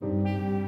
Música